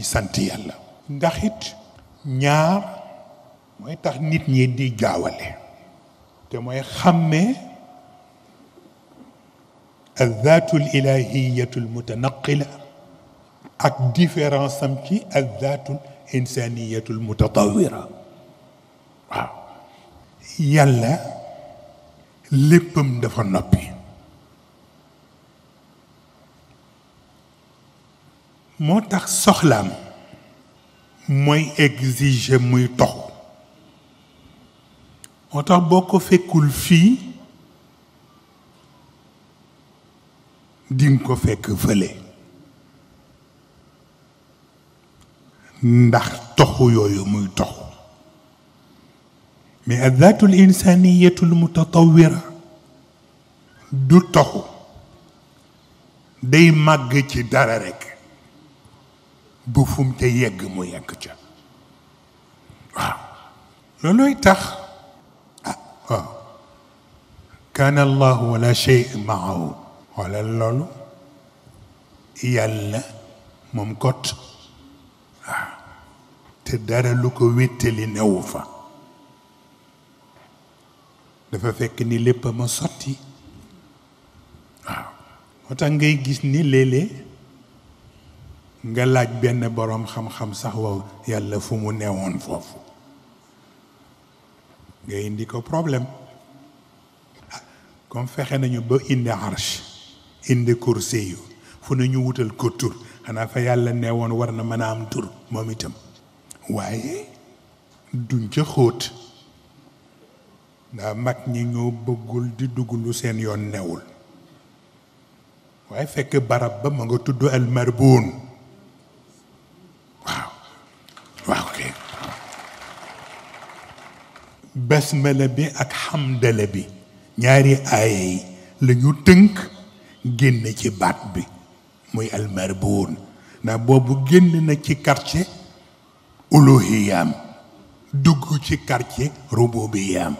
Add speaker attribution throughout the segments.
Speaker 1: di sant yàlla. Ndax it ñaar mooy tax nit ñi الذات الإلهية المتنقلة أك ديفيرانسام كي الذات الإنسانية المتطورة يلا لبم دفا نوبي moo tax soxlaam mooy exiger muy toxu. Moo tax boo ko fekkul fii dinga ko fekk fële. Ndax toxu yooyu muy toxu. Mais addaatu l insaniyatu l mutatawira du toxu. Day màgg ci dara rekk بفوم تيغ مو يكجا آه. لولوي تاخ آه. آه. كان الله ولا شيء معه. ولا لولو. يلا. ممكوت تدار لوكو ويتلي نوفا. دفا فك ني ليبا ما سوتي واه وتا غي غيس ني ليلي. Nga laaj benn boroom xam-xam sax waaw yàlla fu mu newoon foofu nga indi ko problème comme fexe nañu ba indi arsh indi kursi yu fu nañu wutal ko tur xanaa fa yàlla newoon war na mën a am tur moom itam waaye duñ ca xóot ndax mag ñi ñoo bëggul di dugg lu seen yoon newul waaye fekk barab ba ma nga tudd almarbuun basmala bi ak xamdala bi. Ñaari aaya yi la tënk génn ci baat bi muy almarbuun. Ndax boobu génn na ci quartier uluhiyaam dugg ci quartier rububiyaam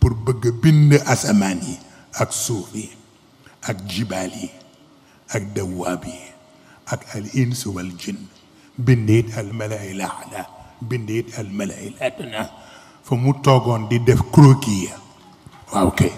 Speaker 1: pour bëgg bind asamaan yi ak suuf yi ak jibaal yi ak dawaab yi ak al ins jinn bind it al malai ala bind it al malai adna fa mu toogoon di def croquis ya. Waaw kay